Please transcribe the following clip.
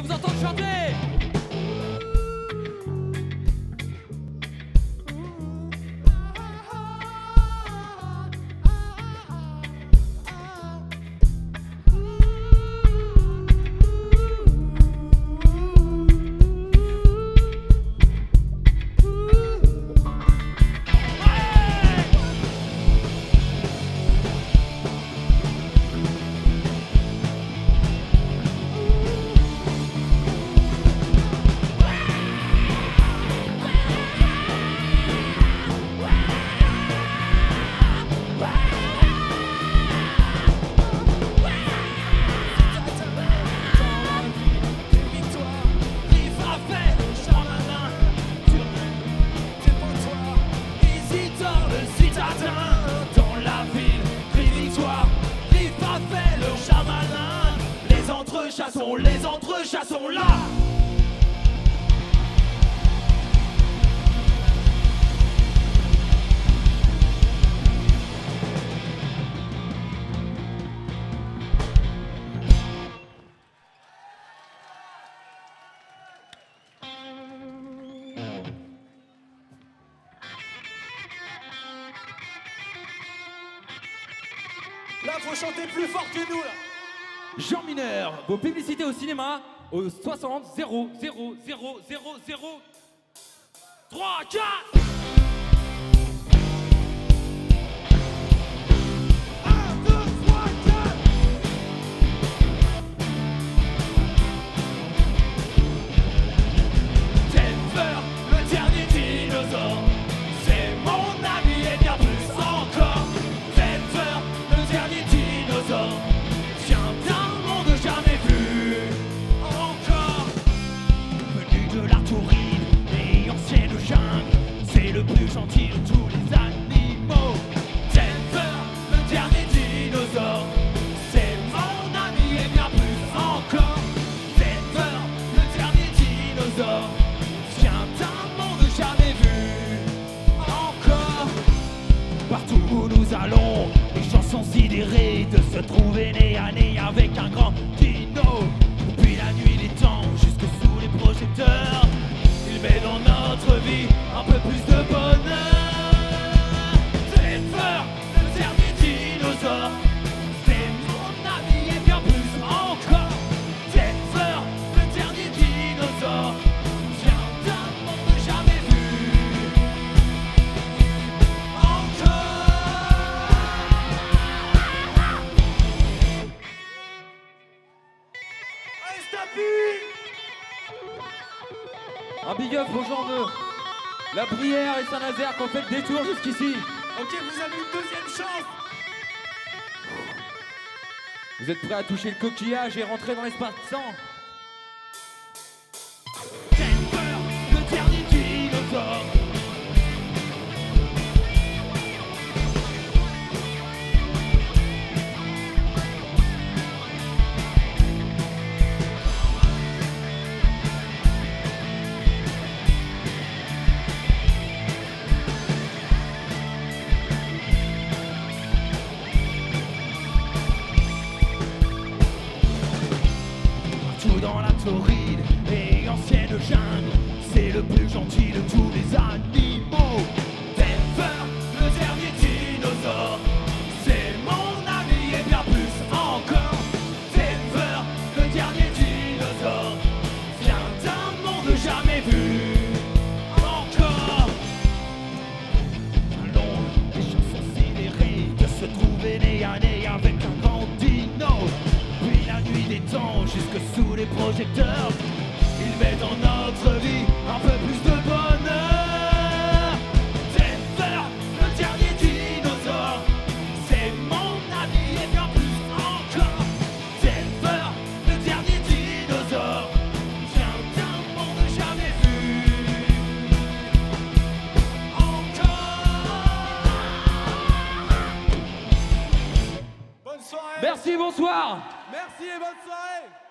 veux vous entendre chanter Les entrechassons, les entrechassons là. Là, faut chanter plus fort que nous, là. Jean Mineur, vos publicités au cinéma au 60 0 0 0 0 0 3 4 Partout où nous allons, les gens sont sidérés de se trouver nez à nez avec un grand dino. Puis la nuit, les temps, jusque sous Stapi Un big up aux gens de La Brière et Saint-Nazaire qui ont fait le détour jusqu'ici. Ok, vous avez une deuxième chance. Vous êtes prêts à toucher le coquillage et rentrer dans l'espace-temps Denver, le dans la torride et ancienne jungle, c'est le plus gentil de tous les animaux. Denver, le dernier dinosaure, c'est mon ami et bien plus encore. Denver, le dernier dinosaure, vient d'un monde jamais vu. Encore. Allons, les gens sont sidérés de se trouver nez à nez avec il met dans notre vie un peu plus de bonheur. Denver, le dernier dinosaure, c'est mon ami et bien plus encore. Denver, le dernier dinosaure, vient d'un monde jamais vu. Bonne soirée. Merci, bonsoir Merci et bonne soirée.